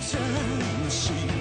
真心。